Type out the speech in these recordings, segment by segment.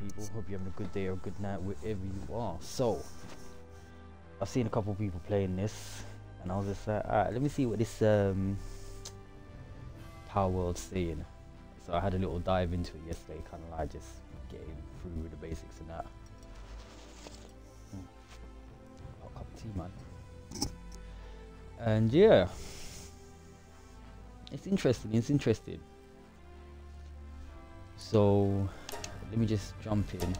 people. Hope you're having a good day or a good night wherever you are. So, I've seen a couple people playing this, and I was just like, alright, let me see what this um, World's saying. So I had a little dive into it yesterday, kind of like just getting through the basics and that. Mm. Cup of tea, man. And yeah, it's interesting. It's interesting. So let me just jump in.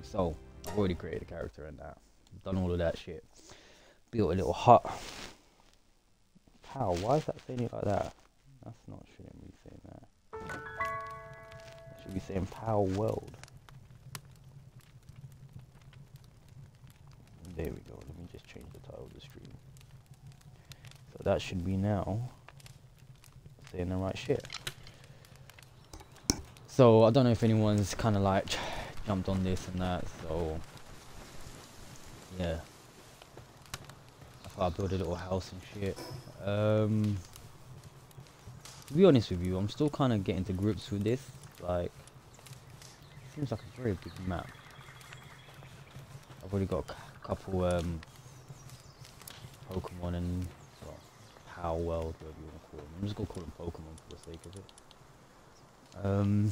So I've already created a character and that. Done all of that shit. Built a little hut. How? Why is that saying it like that? That's not shouldn't be saying that. That should be saying Palworld. There we go. Let me just change the title of the stream. So that should be now saying the right shit. So I don't know if anyone's kind of like jumped on this and that. So yeah, I thought I'd build a little house and shit. Um, to be honest with you, I'm still kind of getting to grips with this. Like, seems like a very big map. I've already got a couple um, Pokemon and well, Palworld, whatever you want to call them. I'm just gonna call them Pokemon for the sake of it. Um,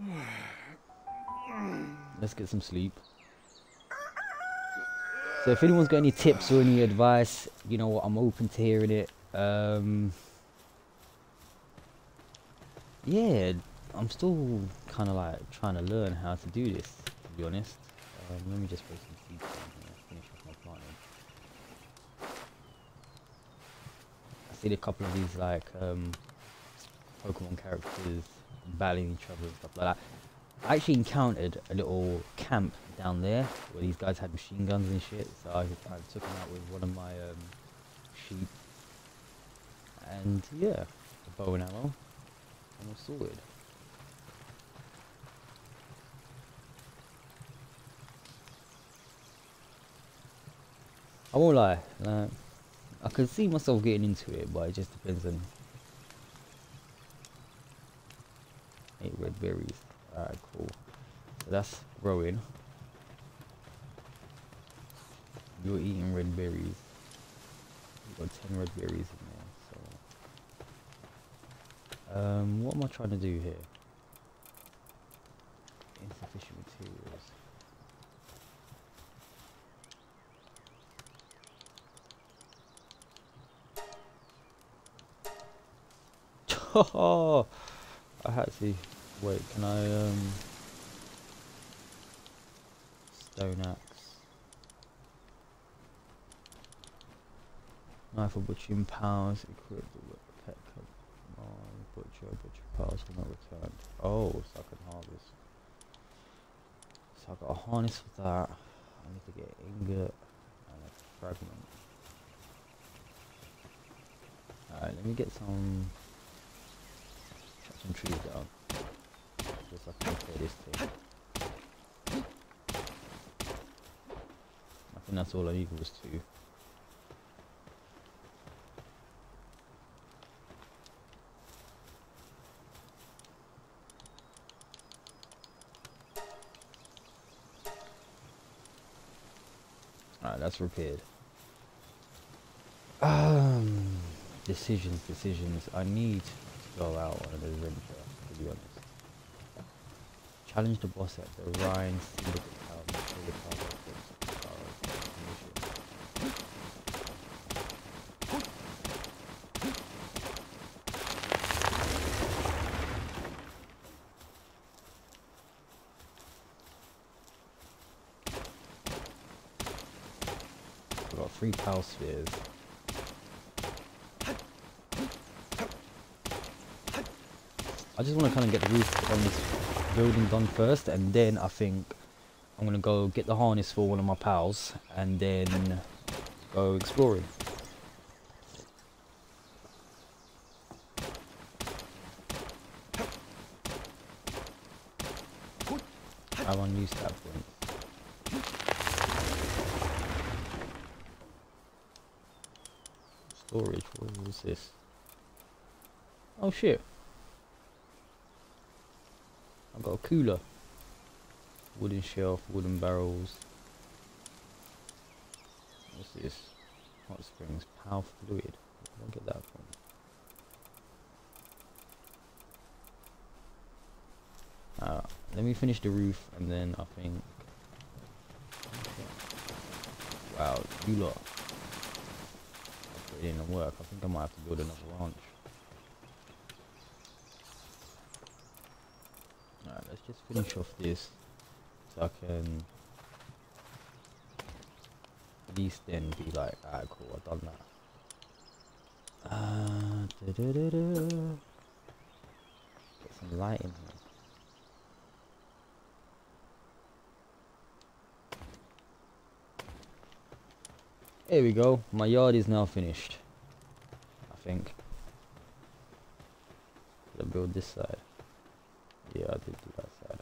Let's get some sleep. So if anyone's got any tips or any advice, you know what, I'm open to hearing it. Um, yeah, I'm still kind of like trying to learn how to do this, to be honest. Um, let me just some seeds down here, finish off my planting. I see a couple of these like um, Pokemon characters battling each other and stuff like that. I actually encountered a little camp down there where these guys had machine guns and shit. So I, I took them out with one of my um, sheep. And yeah, a bow and arrow. And we're sorted. I won't lie, like, I could see myself getting into it, but it just depends on... Eight red berries. Alright, cool. So that's growing. You're eating red berries. You got 10 red berries in there, so... Um, what am I trying to do here? Insufficient materials. I actually wait. Can I um stone axe, knife for butchering pals, equipped with pet cup, butcher, butcher pals will not return. Oh, so I can harvest. So I got a harness for that. I need to get ingot and a fragment. Alright, let me get some some trees down. Just this thing. I think that's all I need was two. Alright, that's repaired. Um, decisions, decisions. I need go out on an adventure, to be honest. Challenge the boss at the Rayne Syndicate the got three Pal Spheres. I just want to kind of get the roof on this building done first and then I think I'm going to go get the harness for one of my pals and then go exploring. I want to use that point. Storage, what is this? Oh shit. I've got a cooler. Wooden shelf, wooden barrels. What's this? Hot springs, pal fluid. Where did I get that from? Uh, let me finish the roof and then I think. Wow, you lot. It didn't work. I think I might have to build another ranch. Alright, let's just finish off this so I can at least then be like, alright, cool, I've done that. Uh, da -da -da -da. Get some light in here. There we go. My yard is now finished. I think. Did I build this side? Yeah, I did do that side.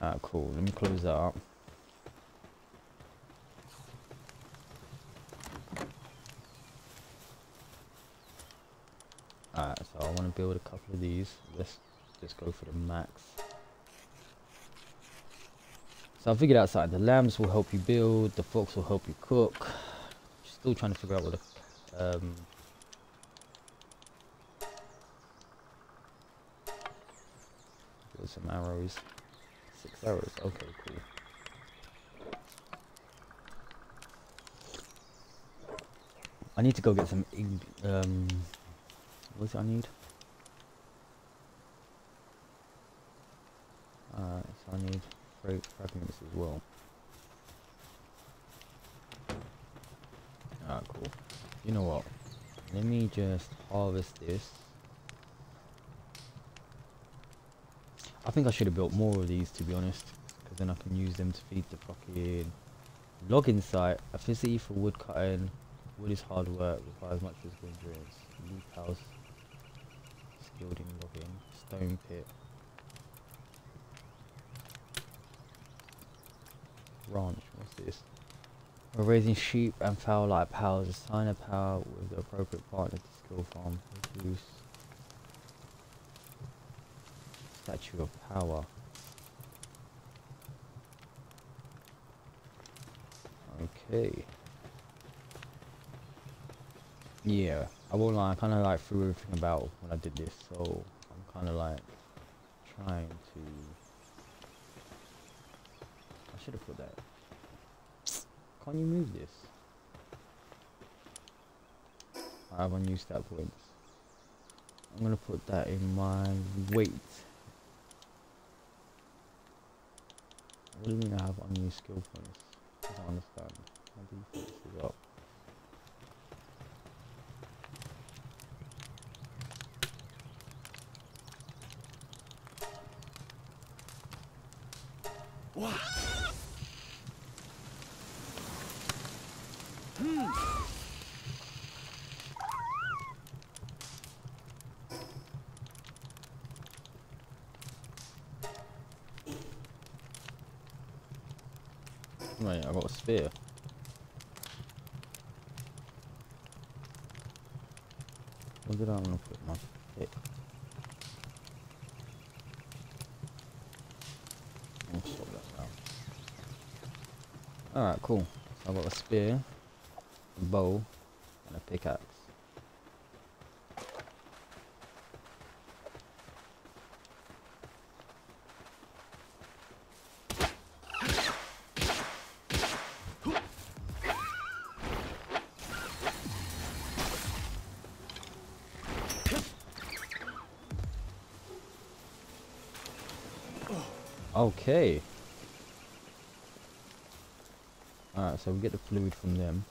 Ah, cool. Let me close that up. Alright, so I want to build a couple of these. Let's just go for the max. So I figured outside the lambs will help you build, the fox will help you cook. Still trying to figure out what the um build some arrows. Six arrows, okay, cool. I need to go get some um what's it I need? Alright, so I need fra fragments as well. Ah, cool. You know what? Let me just harvest this. I think I should have built more of these to be honest, because then I can use them to feed the fucking logging site. Facility for wood cutting. Wood is hard work, requires much physical endurance. Loop house, skilled in logging. Stone pit. Ranch, what's this? We're raising sheep and fowl like pals. Assign a pal with the appropriate partner to skill farm. Produce statue of power. Okay. Yeah, I won't lie. I kind of like threw everything about when I did this, so I'm kind of like trying to. I should have put that can't you move this? I have unused stat points. I'm gonna put that in my weight. What do you mean I have unused skill points? I don't understand. My defense is up. Got a spear. What did I want to put my pick? Swap that out. Alright, cool. So I've got a spear, a bow, and a pickaxe. Okay. Alright, so we get the fluid from them.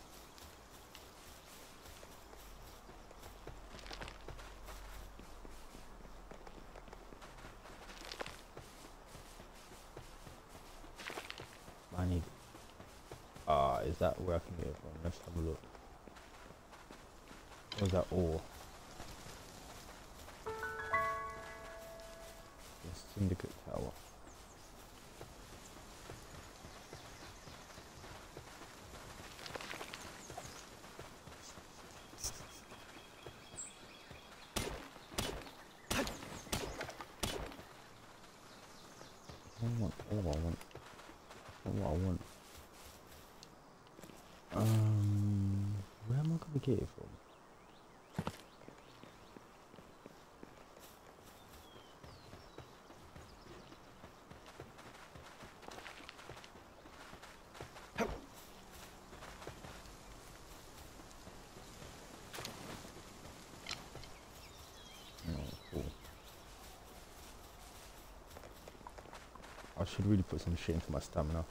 I need... Ah, is that where I can get it from? Let's have a look. Or is that ore? The Syndicate Tower. not what I want. Um, where am I gonna get it from? Oh, cool. I should really put some shit into my stamina.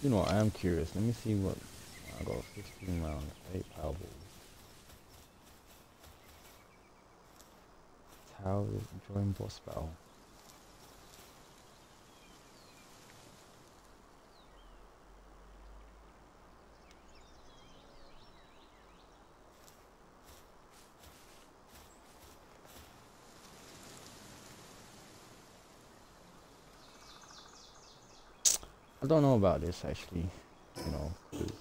You know, I am curious. Let me see what I got. 15 rounds, 8 power. Tower join boss battle. I don't know about this actually, you know. 'cause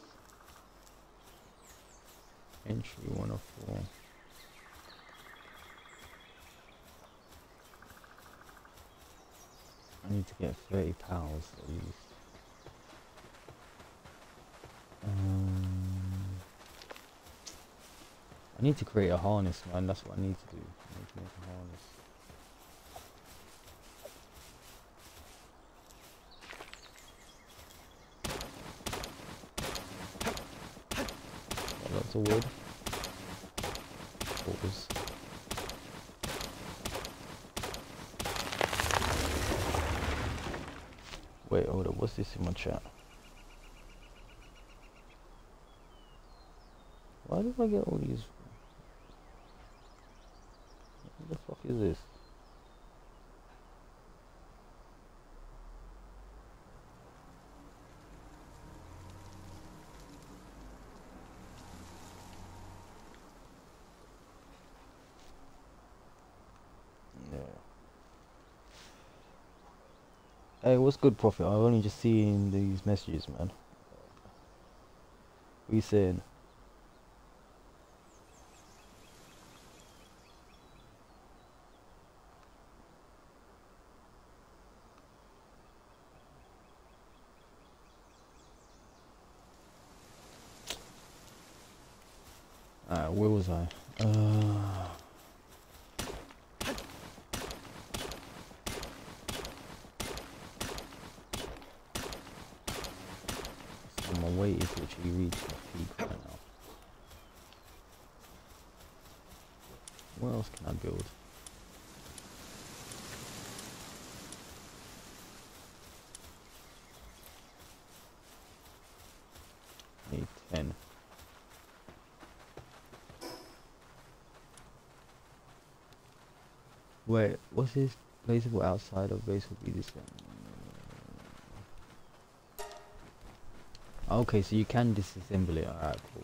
Entry 104. I need to get 30 pounds at least. Um, I need to create a harness, man. That's what I need to do. I need to make a harness. Wood. Wait, hold up. What's this in my chat? Why do I get all these? What the fuck is this? Hey, what's good, Prophet? I've only just seen these messages, man. What are you saying? Alright, where was I? Uh, so my weight is literally reaching my peak right now. What else can I build? Need 10. This basically outside of be this one? Okay, so you can disassemble it. Alright, cool.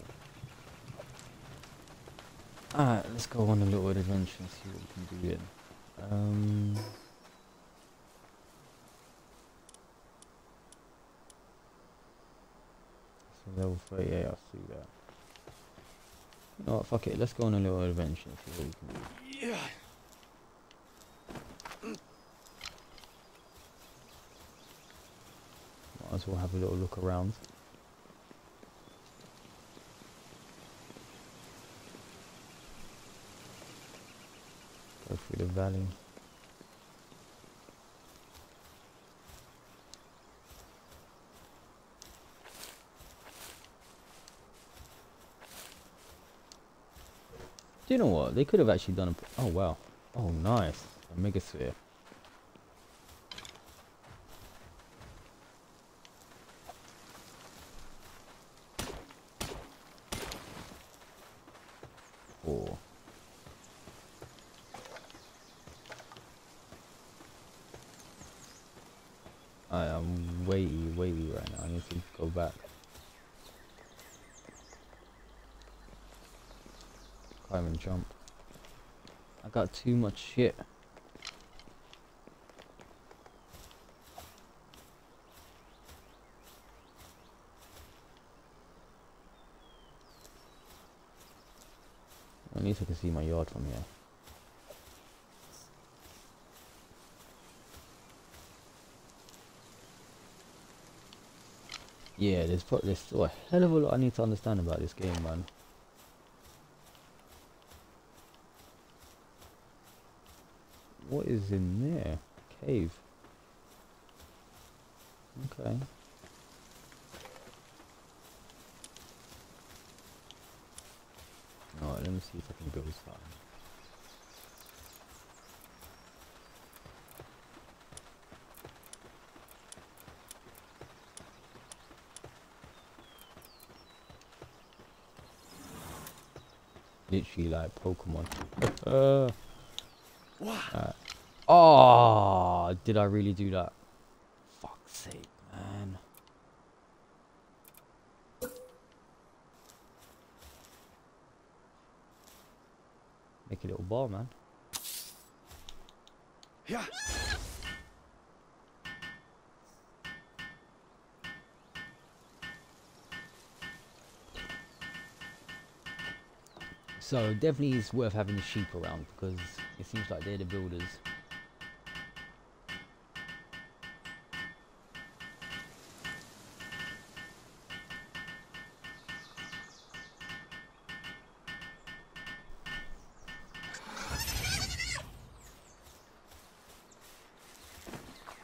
Alright, let's go on a little adventure and see what we can do then. Um, level 38, I'll see that. You know what, fuck it, let's go on a little adventure and see what we can do. Yeah. As well have a little look around. Go through the valley. Do you know what? They could have actually done Oh, wow. Oh, nice. A megasphere. Four. I weighty, weighty right now. I need to go back. can't even jump. I got too much shit. At least I can see my yard from here. Yeah, there's, there's still a hell of a lot I need to understand about this game, man. What is in there? Cave. Okay. Alright, let me see if I can build something. Literally like Pokemon. Uh, uh, oh, did I really do that? Fuck's sake, man. Make a little ball, man. Yeah. So definitely it's worth having the sheep around because it seems like they're the builders.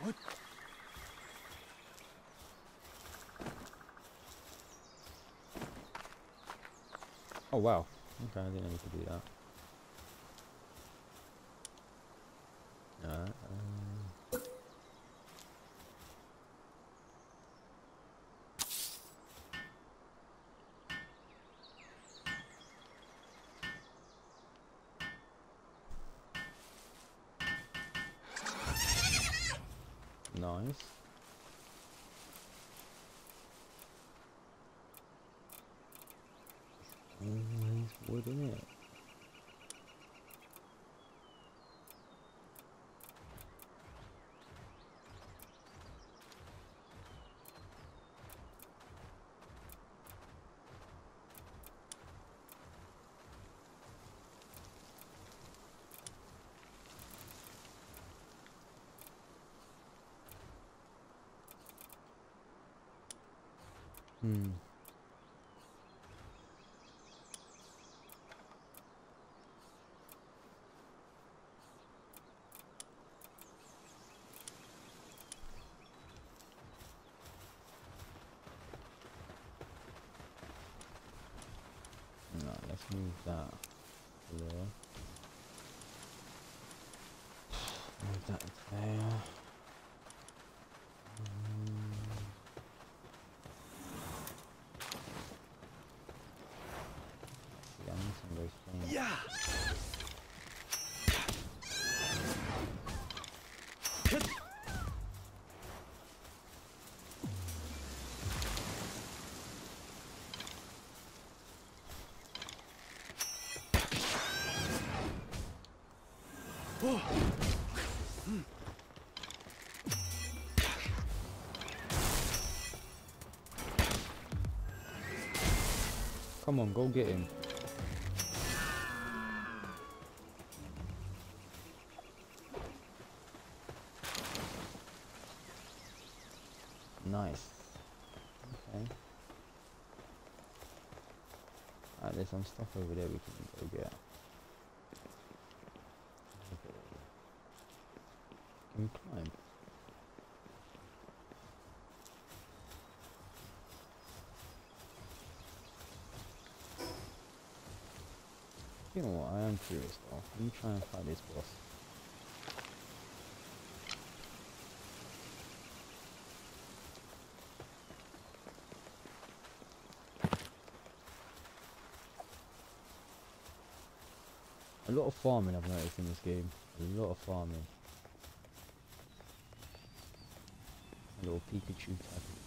What? Oh Okay, I didn't we could do that. Alright, um, Nice. Always wood in it. Hmm. No, let's move that there. Move that there. Come on, go get him. Nice. Okay. Alright, there's some stuff over there we can go get. Climb? You know what, I am curious though. Let me try and find this boss. A lot of farming I've noticed in this game. A lot of farming. Little Pikachu type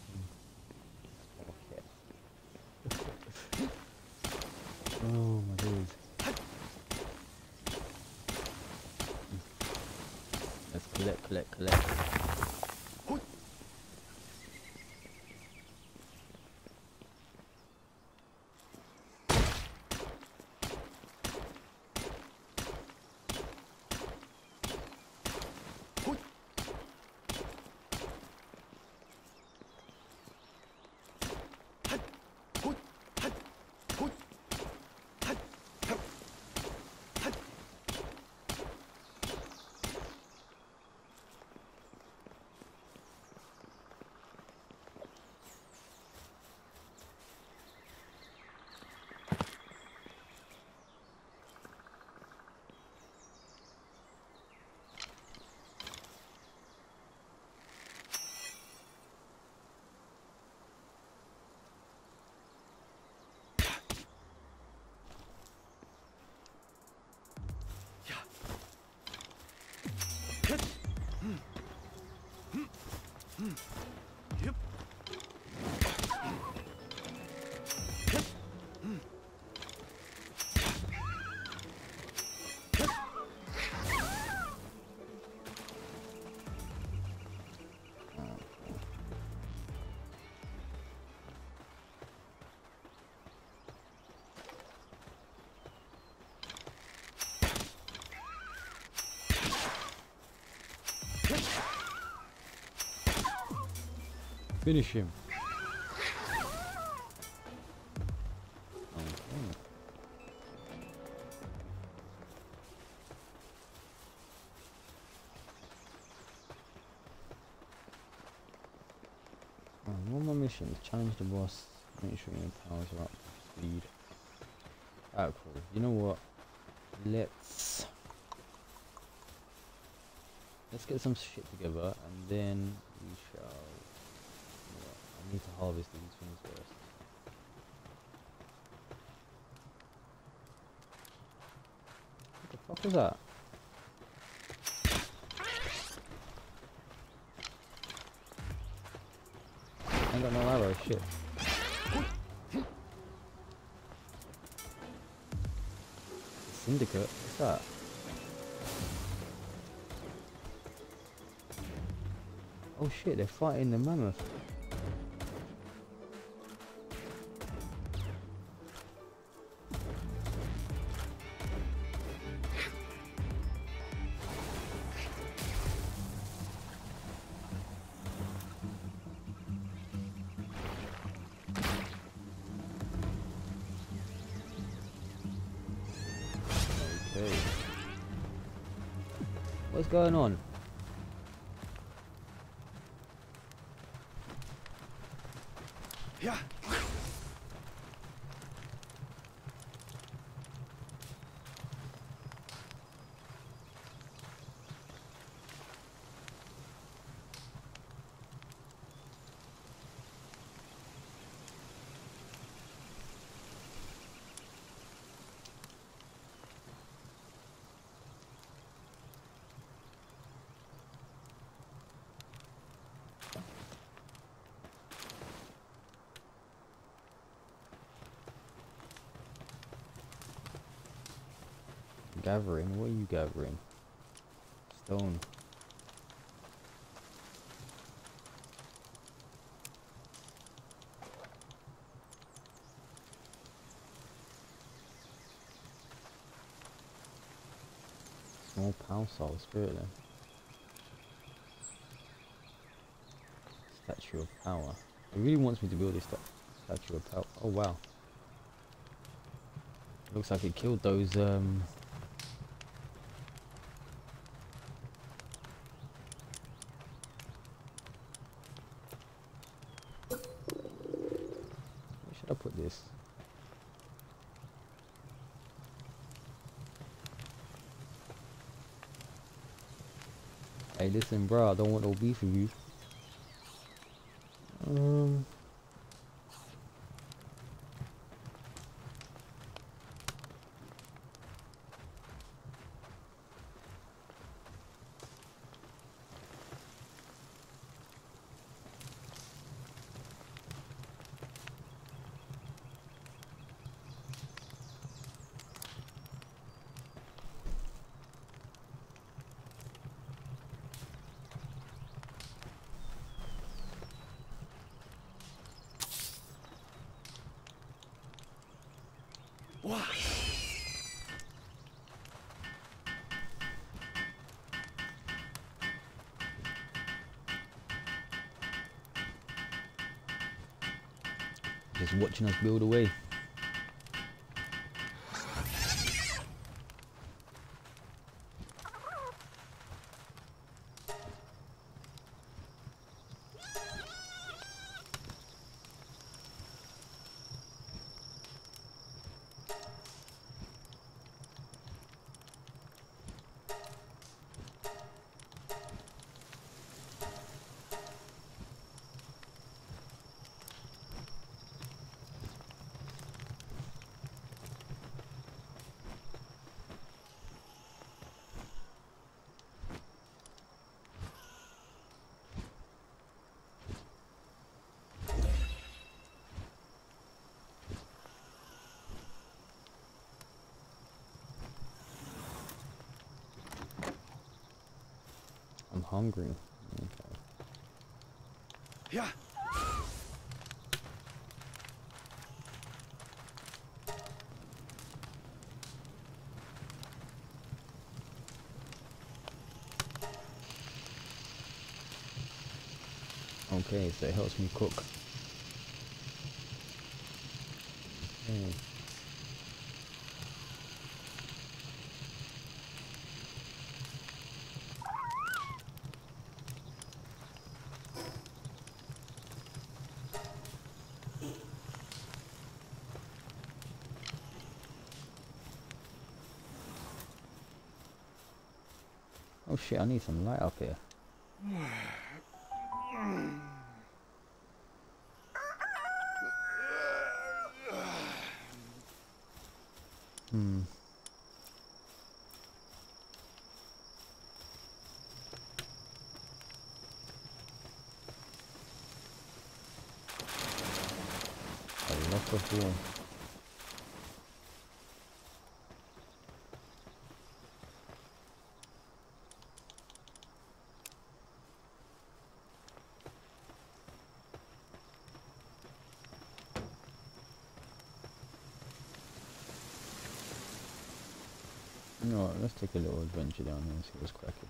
you Finish him. Oh, Missions? Challenge the boss, make sure your powers are up speed. Alright, cool. You know what? Let's let's get some shit together and then we shall need to harvest these things first. What the fuck was that? I got no arrow, shit. Syndicate? What's that? Oh shit, they're fighting the mammoth. Gathering? What are you gathering? Stone. Small pal soul spirit then. Statue of power. It really wants me to build this sta- statue of power. Oh wow. Looks like it killed those um Where should I put this? Hey, listen, bro. I don't want no beef with you. Us build away. I'm hungry. Okay. Yeah. Okay, so it helps me cook. Okay. Oh shit, I need some light up here. Hmm. A lot of wool. You know what, let's take a little adventure down here and see what's cracking.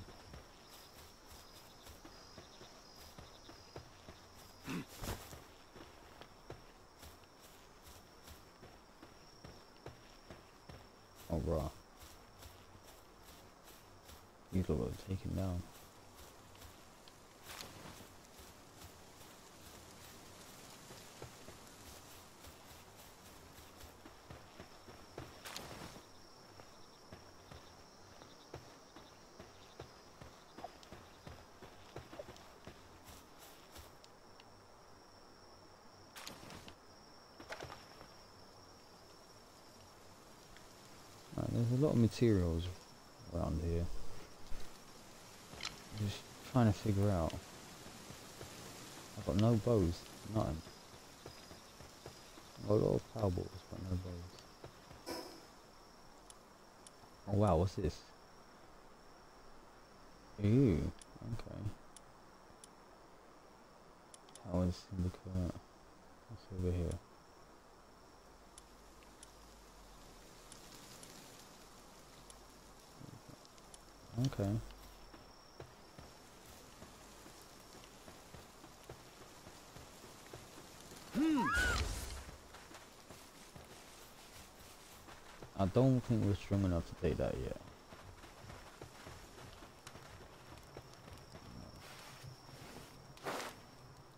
Oh, raw. These lot got taken down. Right, there's a lot of materials around here. Just trying to figure out. I've got no bows, nothing. I've got a lot of power balls, but no bows. Oh wow, what's this? Ooh, okay. Towers Syndicate. What's over here? Okay. Hmm. I don't think we're strong enough to take that yet.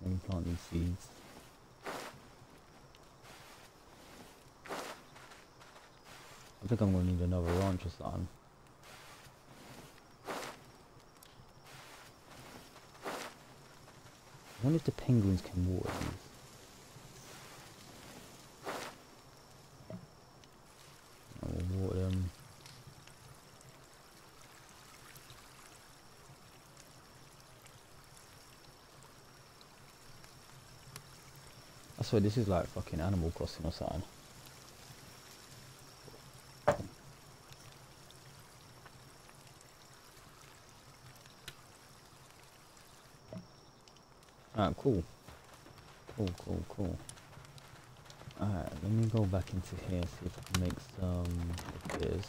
Let me plant these seeds. I think I'm gonna need another ranch or something. Wonder if the penguins can water these. I will water them. I swear this is like fucking Animal Crossing or something. Alright, cool. Cool, cool, cool. Alright, let me go back into here, see if I can make some this.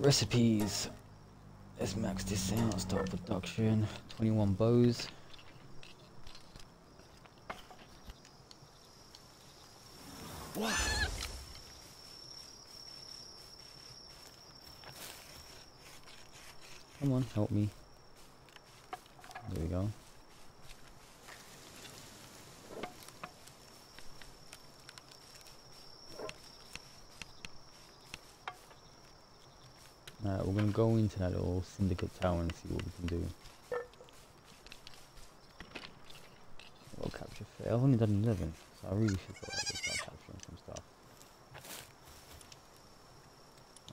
Recipes. Let's max this out, start production. 21 bows. What? Come on, help me. There we go. Alright, we're gonna go into that little syndicate tower and see what we can do. We'll capture fair. I've only done 11, so I really should go out and start capturing some stuff.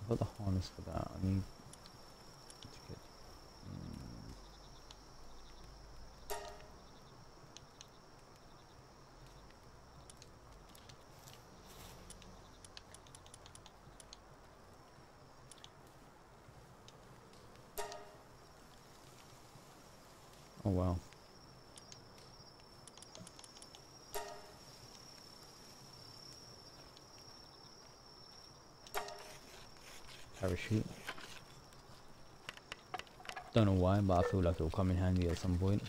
I've got the harness for that. I need to get. mm, Oh wow. Parachute. But I feel like it'll come in handy at some point.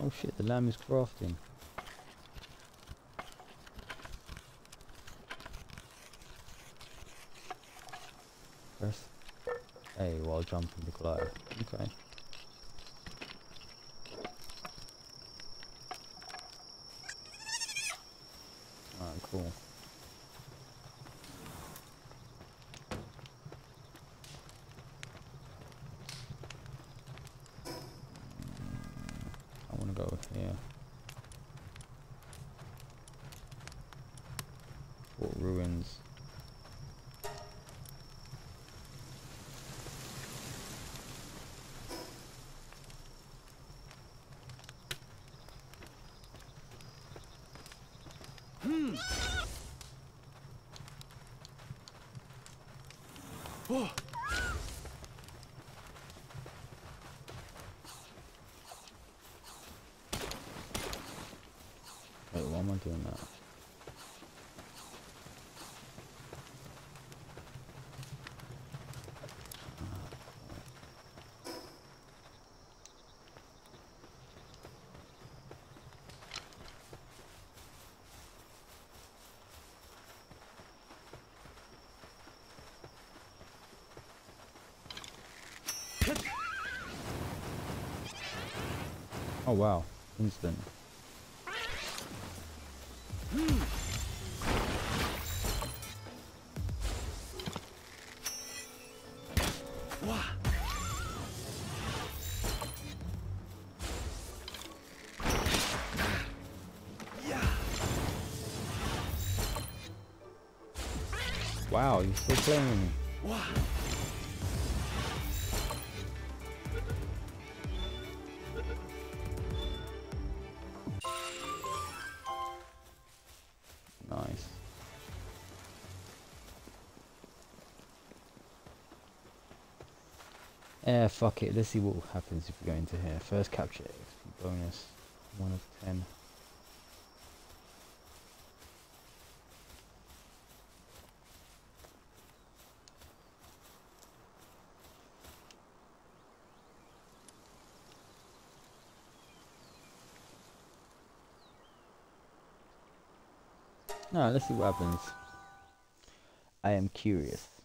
Oh shit, the lamb is crafting. Press A while jumping the glider. Okay. Alright, cool. I want to go here. Fort Ruins. Oh, Wait, why am I doing that? Oh wow, instant. Wow, you're still playing fuck it. Let's see what happens if we go into here. First capture bonus. 1 of 10. No, let's see what happens. I am curious.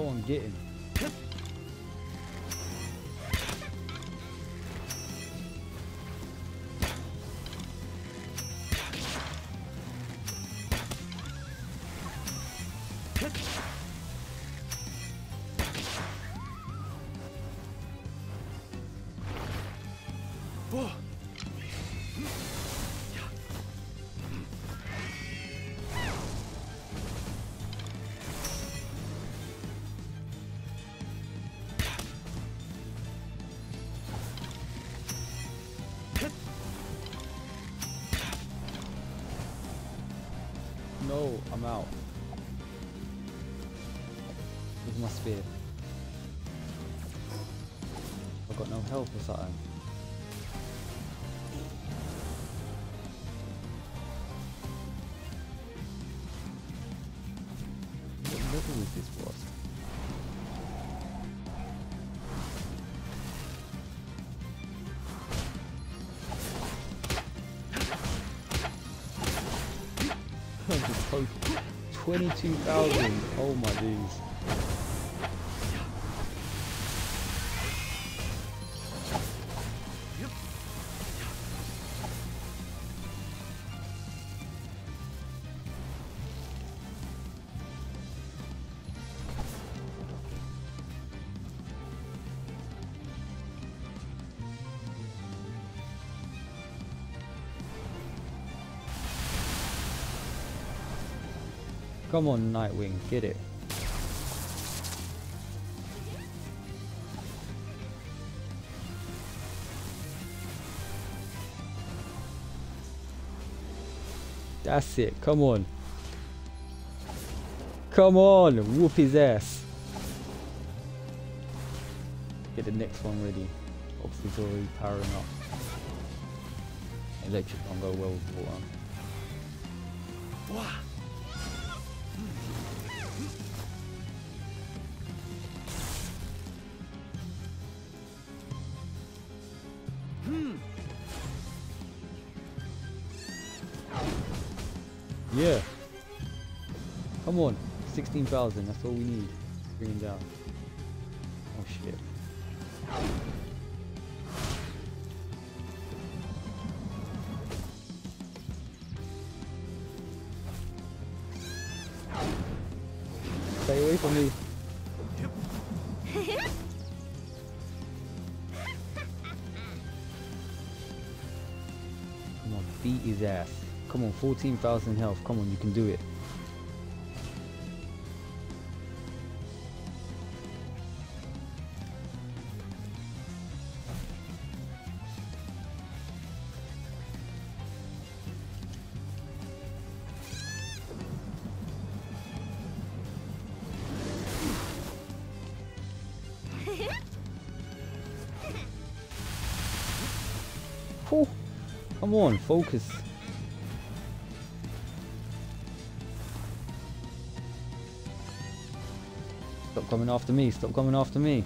Go on, get health or something. What level is this boss? 22,000. Oh my days. Come on, Nitewing, get it. That's it, come on. Come on, whoop his ass. Get the next one ready. Oxy's already powering up. Electric don't go well with water. Wah. 16,000. That's all we need. Bring him down. Oh shit. Stay away from me. Come on, beat his ass. Come on, 14,000 health. Come on, you can do it. Focus. Stop coming after me, stop coming after me.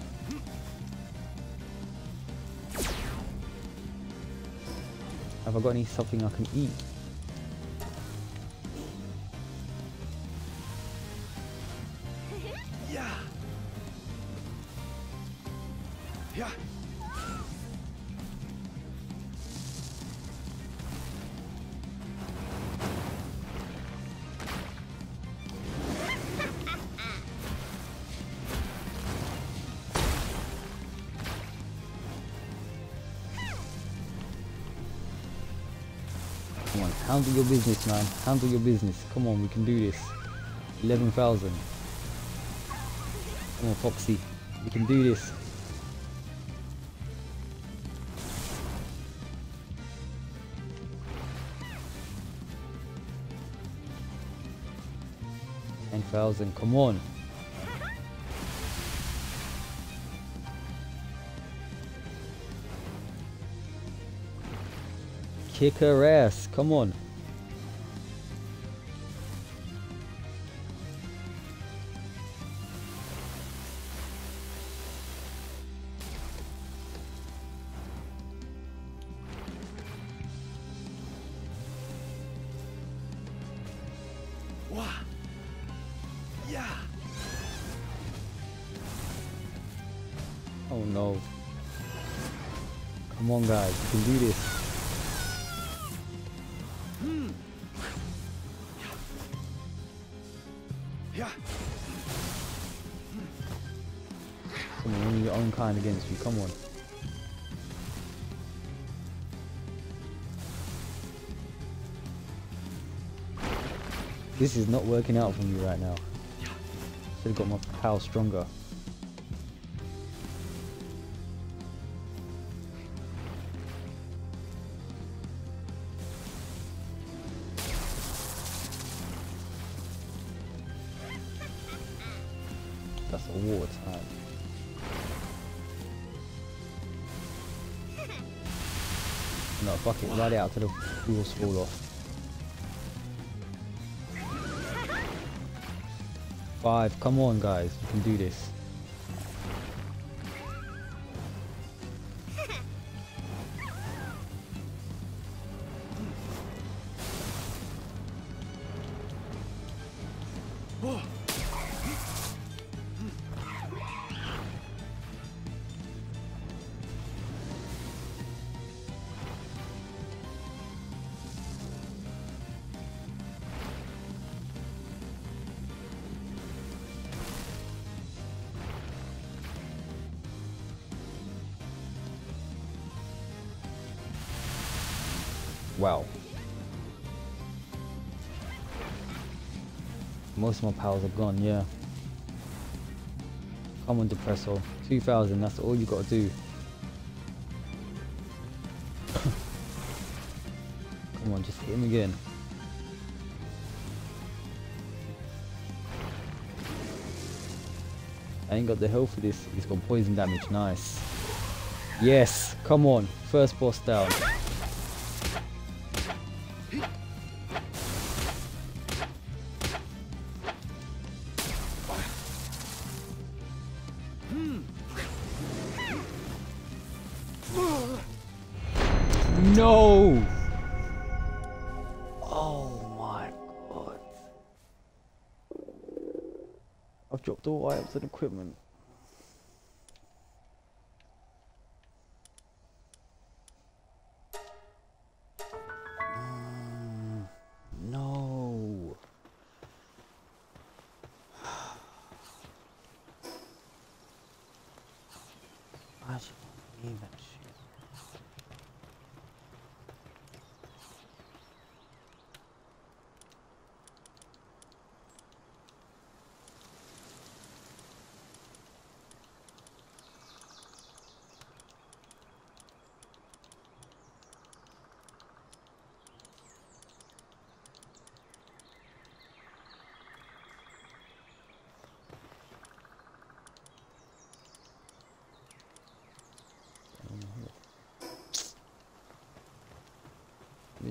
Have I got any something I can eat? Yeah. Yeah. Handle your business, man. Handle your business. Come on, we can do this. 11,000. Come on, Foxy. We can do this. Ten thousand. Come on. Kick her ass. Come on. This is not working out for me right now. Should have got my power stronger. That's a war time. No, fuck it, ride out to the wheels fall off. Five, come on guys, you can do this. Most of my powers are gone, yeah. Come on, Depresso. 2000, that's all you gotta do. Come on, just hit him again. I ain't got the health for this. He's got poison damage, nice. Yes, come on. First boss down.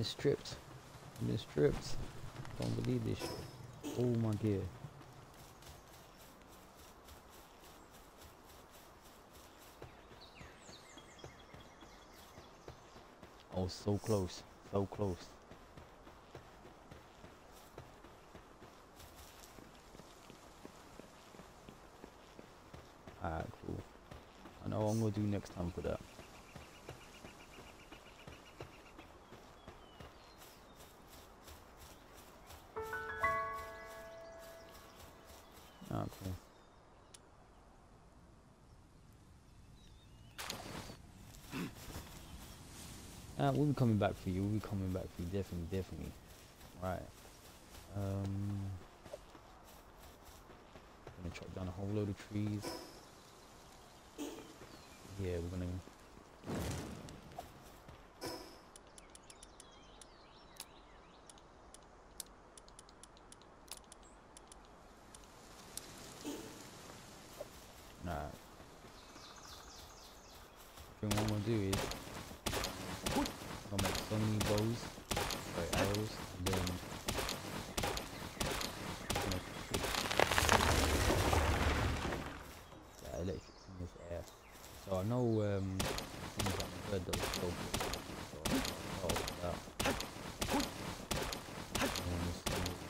Been stripped. I've been stripped. Don't believe this shit. Oh my god. Oh, so close. So close. Alright, cool. I know what I'm gonna do next time for that. We'll coming back for you. Be coming back for you. Definitely, definitely. Right. Um. Gonna chop down a whole load of trees. Yeah, we're gonna. what I'm gonna do is I'll make so many bows, sorry, arrows, and then I'm gonna put that electric in this air. So I know um things like the bird does so good. So I'll follow that. And then this thing will-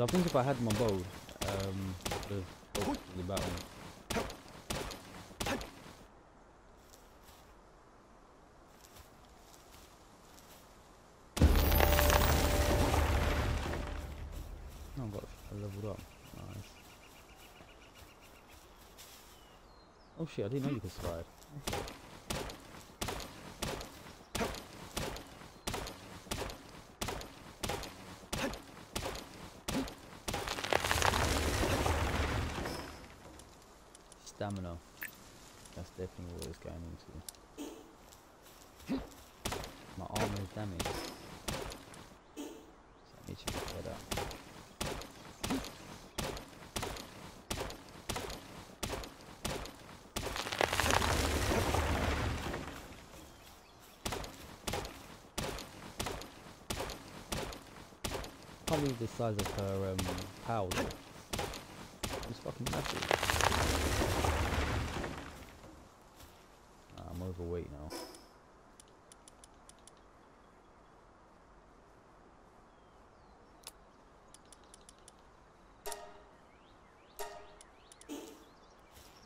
I think if I had my bow, um, would have the battle. Oh, I got I leveled up. Nice. Oh shit, I didn't know you could slide. Stamina. That's definitely what it's going into. My armor is damaged. So I need to repair that. can't believe the size of her um, power. It's fucking massive. I'm overweight now.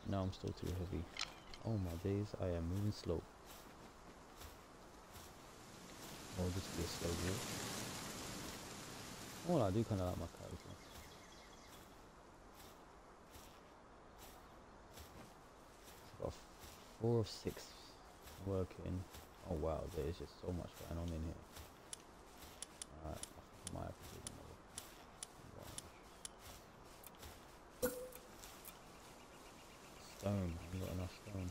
No, I'm still too heavy. Oh my days, I am moving slow. Or just be a slow. Oh, I do kind of like my character. I've got four of six working. Oh wow, there is just so much going on in here. Alright. Stone, I haven't got enough stone.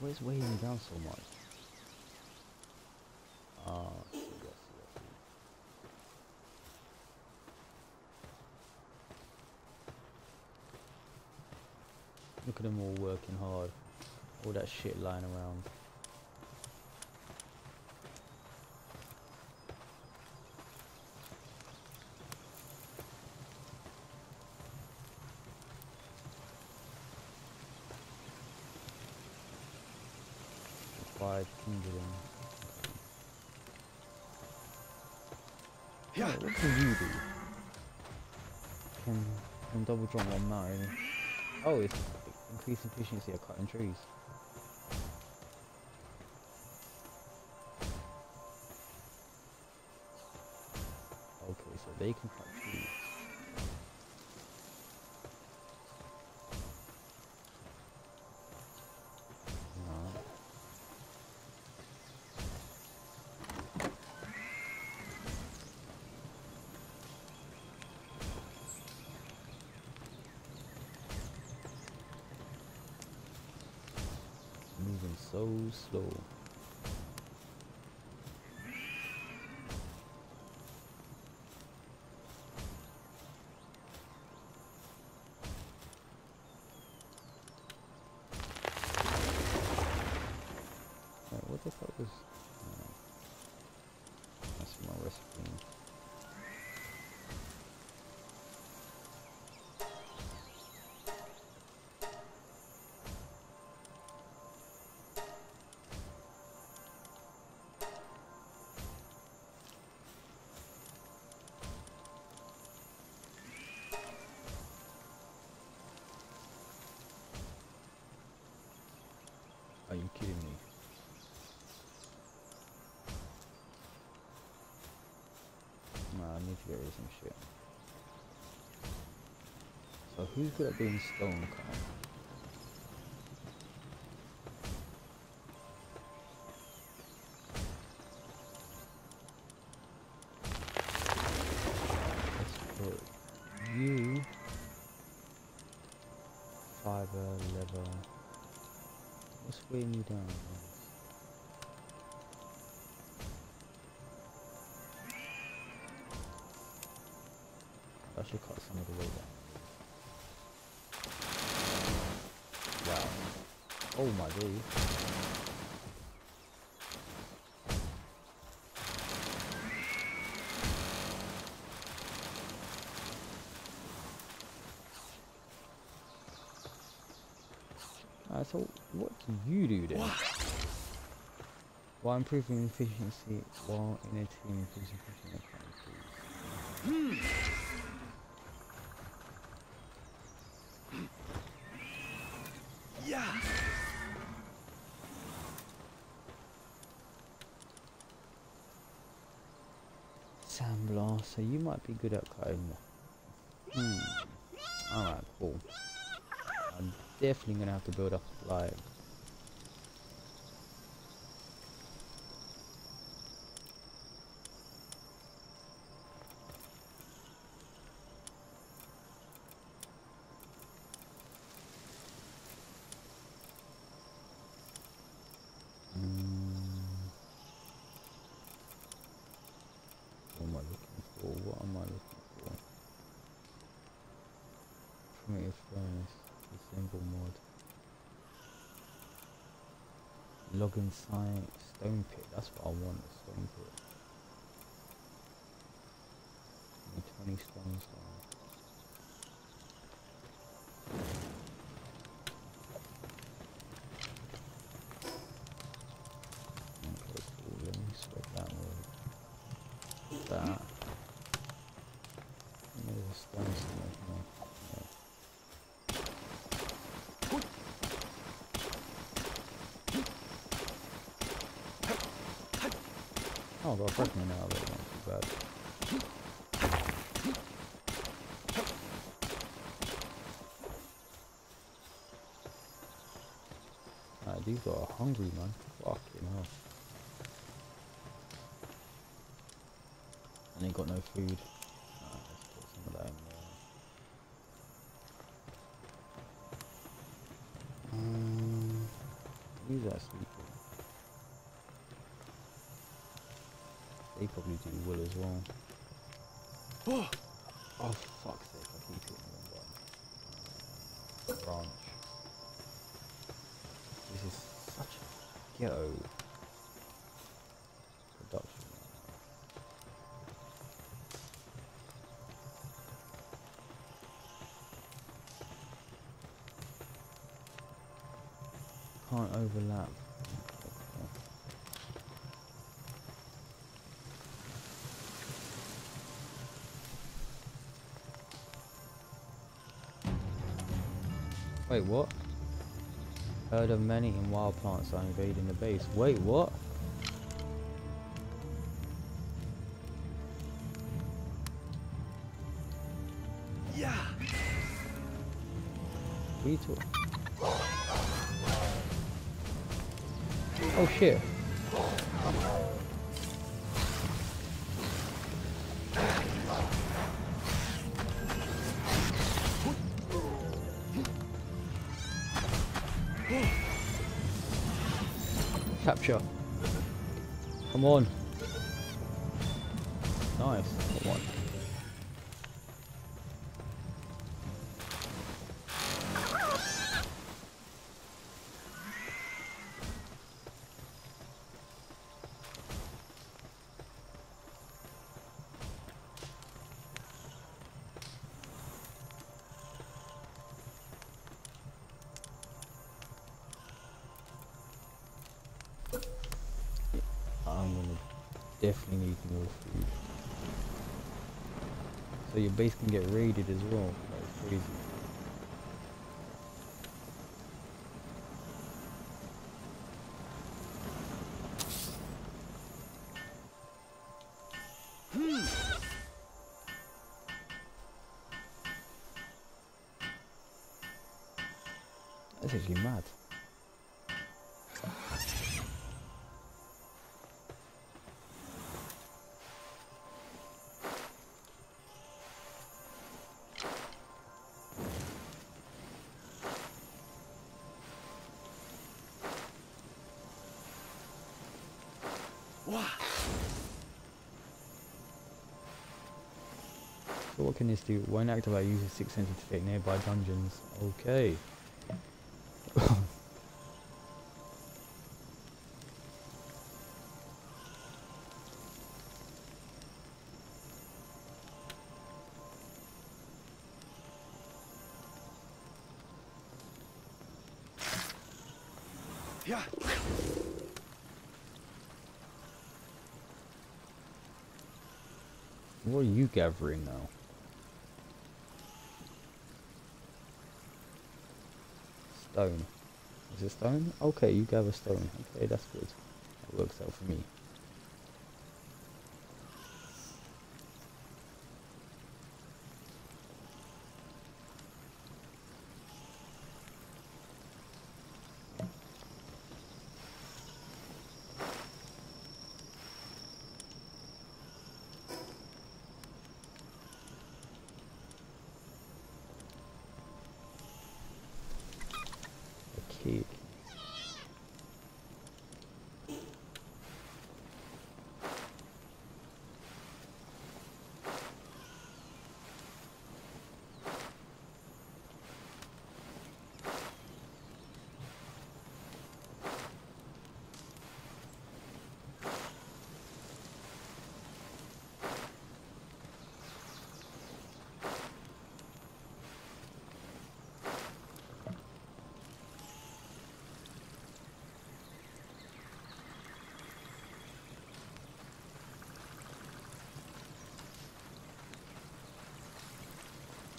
What is weighing me down so much? Ah, I see, I see, I see. Look at them all working hard. All that shit lying around. Five hundred Yeah. what can you do? Can can double jump one mountain. Oh, it's increase efficiency of cutting trees. Okay, so they can cut so slow. Are you kidding me? Nah, I need to get rid of some shit. So who's good at doing stone cutting? Down? actually cut some of the way down. Wow. Oh my days. Alright, so what do you do then? While improving efficiency, while in a team I can't. Yeah. Sandblaster, you might be good at cutting. Hmm. Alright, cool. I'm definitely gonna have to build up like Mm. What am I looking for? What am I looking for? Primitive furnace, assemble mod. Site, stone pit, that's what I want, a stone pit. 20 stones down. Let me spread that I got a fragment out of it, not too bad. Ah, these are hungry, man. Fucking hell. And they got no food. Ah, there. Um, They probably do well as well. Oh, Oh, fuck's sake, I keep hitting the wrong branch. This is such a ghetto production. Can't overlap. Wait, what? Heard of many in wild plants are invading the base. Wait, what? yeah. What? Oh shit. Capture. Come on. Actually mad. So what can this do? When activate, use a six sense to detect nearby dungeons. Okay. Gathering now? Stone. Is it stone? Okay, you gather stone. Okay, that's good. That works out for me. Okay.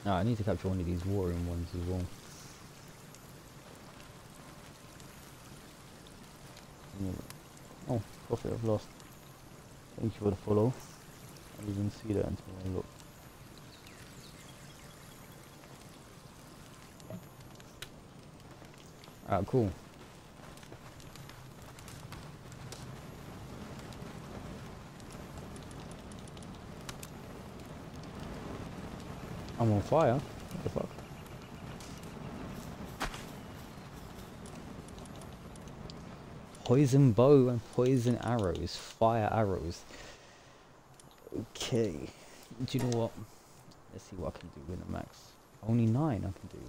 No, I need to capture one of these watering ones as well. Mm. Oh, profit I've lost. Thank you for the follow. I didn't see that until I looked. Alright, cool. I'm on fire. What the fuck? Poison bow and poison arrows. Fire arrows. Okay. Do you know what? Let's see what I can do with the max. Only nine I can do.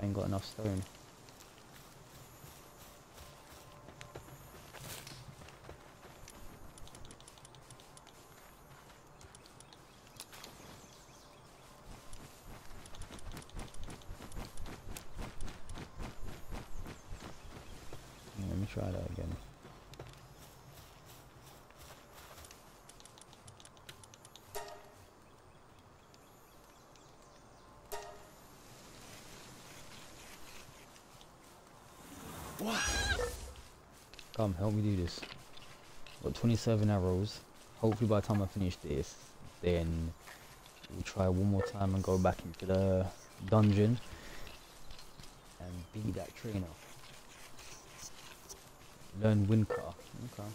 I ain't got enough stone. Let me try that again. What? Come, help me do this. Got 27 arrows. Hopefully by the time I finish this, then we'll try one more time and go back into the dungeon and be that trainer. Learn Windcar. Okay.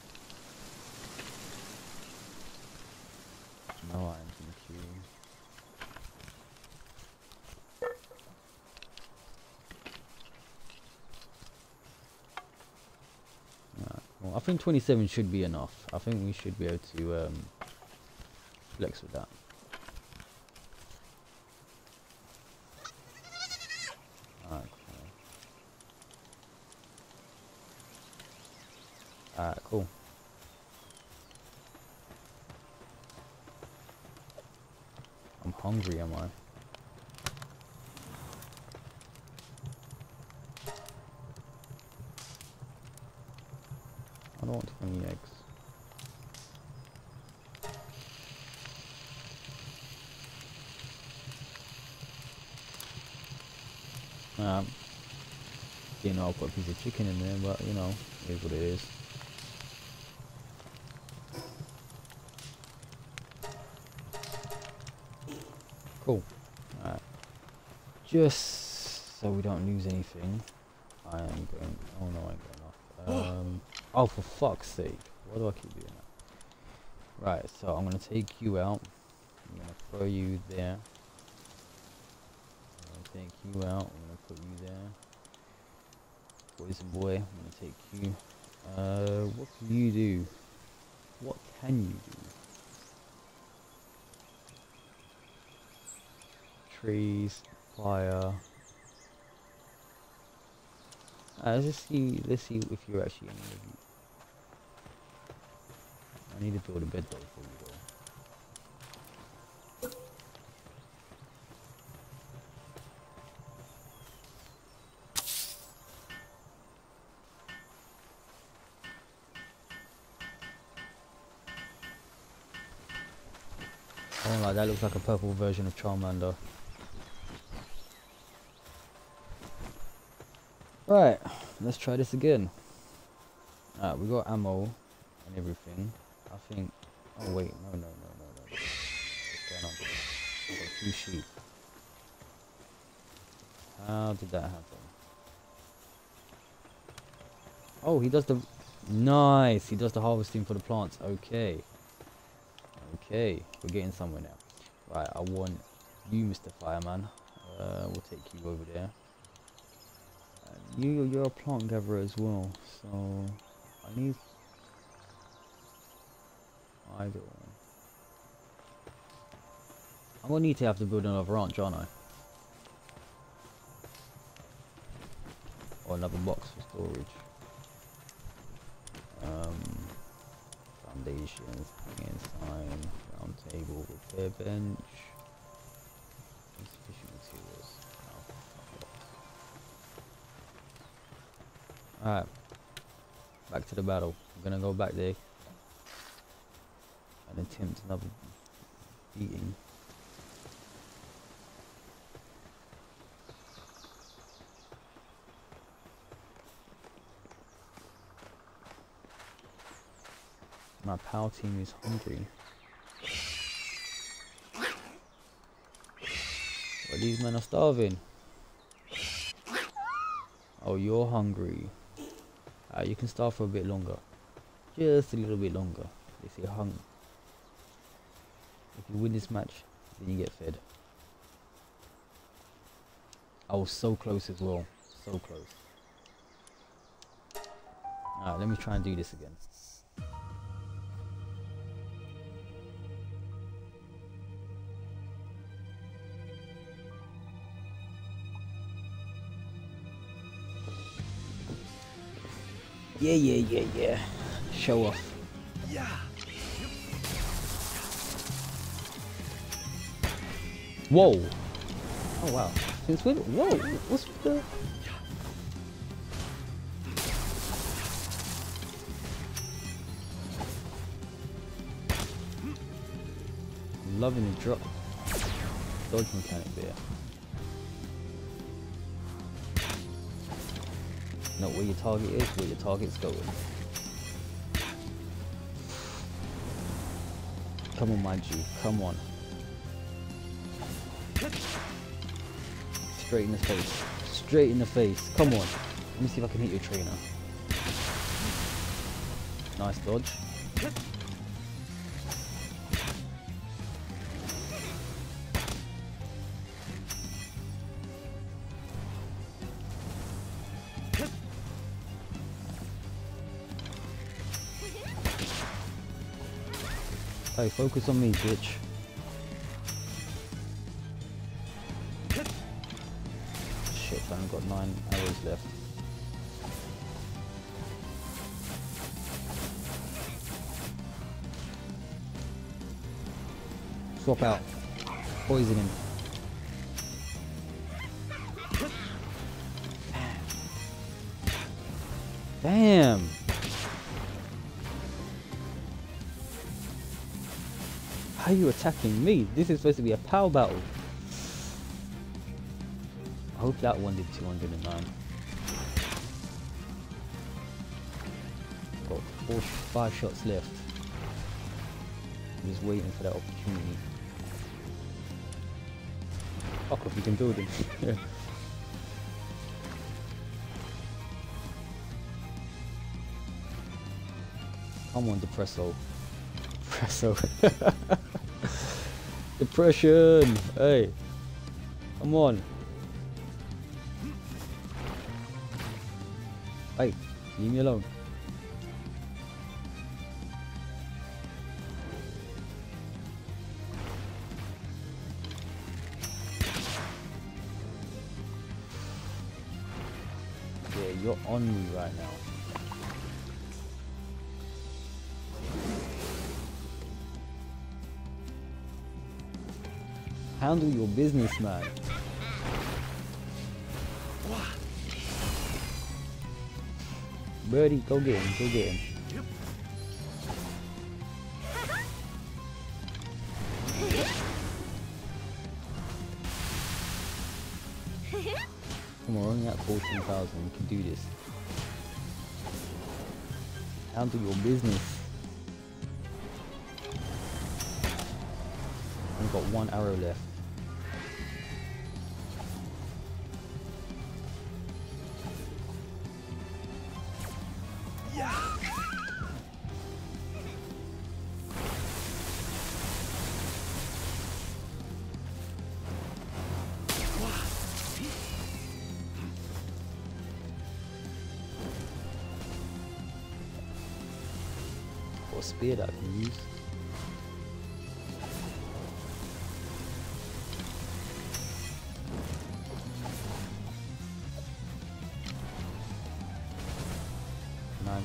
No items in the queue. Alright, well, I think 27 should be enough. I think we should be able to um, flex with that. Okay. Alright, cool. I'm hungry, am I? I don't want 20 eggs. Um, put a piece of chicken in there, but you know, is what it is. Cool. Alright. Just so we don't lose anything, I am going. Oh no, I ain't going off. Um. Oh, for fuck's sake! Why do I keep doing that? Right. So I'm gonna take you out. I'm gonna throw you there. I'm gonna take you out. I'm gonna put you there poison boy. I'm gonna take you. Uh, what can you do? What can you do? Trees, fire. Uh, let's see. Let's see if you're actually any of you. I need to build a bed though for you though. That looks like a purple version of Charmander. Right, let's try this again. Alright, we got ammo and everything. I think. Oh wait, no, no, no, no, no. What's going got two sheep. How did that happen? Oh, he does the. Nice! He does the harvesting for the plants. Okay. Okay, we're getting somewhere now. Right, I want you, Mr. Fireman. Uh, we'll take you over there. You, you're a plant gatherer as well, so I need either one. I'm gonna need to have to build another ranch, aren't I? Or another box for storage. Um, foundations, hanging sign, round table, repair bench. Insufficient materials. Alright. Back to the battle. I'm gonna go back there and attempt another beating. My pal team is hungry. These men are starving. Oh, you're hungry. Uh, you can starve for a bit longer. Just a little bit longer. They say hung. If you win this match, then you get fed. I was so close as well. So close. Alright, let me try and do this again. Yeah, yeah, yeah, yeah. Show off. Yeah. Whoa! Oh wow. Since when? Whoa! What's the? Loving the drop. Dodge mechanic there. Not where your target is, where your target's going. Come on, my G. Come on. Straight in the face. Straight in the face. Come on. Let me see if I can hit your trainer. Nice dodge. Hey, focus on me, bitch. Shit, I only got nine arrows left. Swap out. Poison him. Damn! Are you attacking me? This is supposed to be a power battle. I hope that one did 209. Got four, five shots left. I'm just waiting for that opportunity. Fuck off, you can build it. Come on, Depresso. Depresso. Depression! Hey! Come on! Hey! Leave me alone. Handle your business, man. Birdie, go get him, go get him. Come on, we're only at 14,000, we can do this. Handle your business. I've got one arrow left.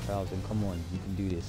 5,000. Come on, you can do this.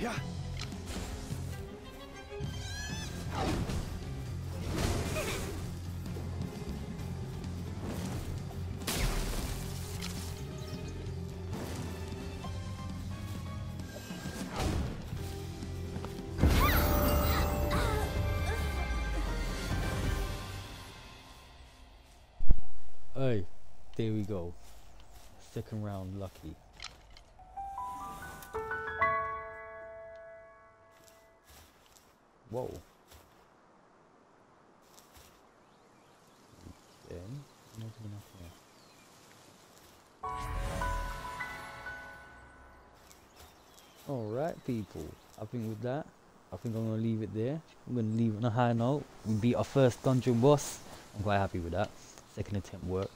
Yeah. Hey, there we go. Second round lucky. Think with that, I think I'm gonna leave it there. I'm gonna leave it on a high note. We beat our first dungeon boss. I'm quite happy with that. Second attempt worked.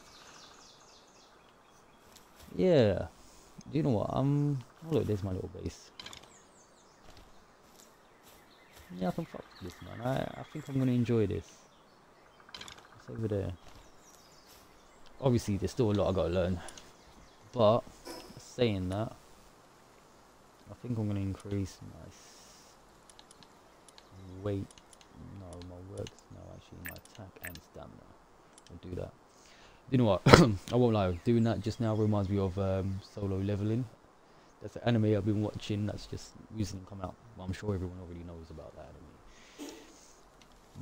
Yeah. Do you know what? Um. Oh look, there's my little base. Yeah, I can fuck with this, man. I I think I'm gonna enjoy this. It's over there. Obviously, there's still a lot I gotta learn, but saying that, I think I'm gonna increase my weight. No, my works. No, actually, my attack and stamina. I'll do that. You know what? I won't lie. Doing that just now reminds me of um, solo leveling. That's an anime I've been watching. That's just recently come out. But I'm sure everyone already knows about that anime.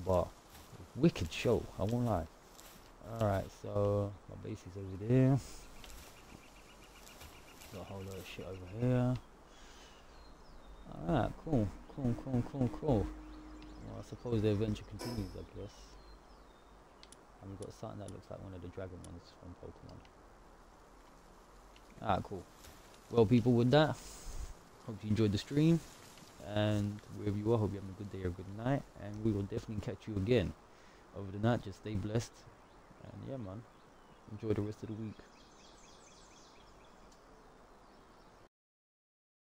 but wicked show. I won't lie. All right, so my base is over there. Got a whole lot of shit over here. Alright, cool, cool, cool, cool, cool. Well, I suppose the adventure continues, I guess. And we've got something that looks like one of the dragon ones from Pokemon. Alright, cool. Well, people, with that, hope you enjoyed the stream. And wherever you are, hope you're having a good day or a good night. And we will definitely catch you again. Over the night, just stay blessed. And yeah, man, enjoy the rest of the week.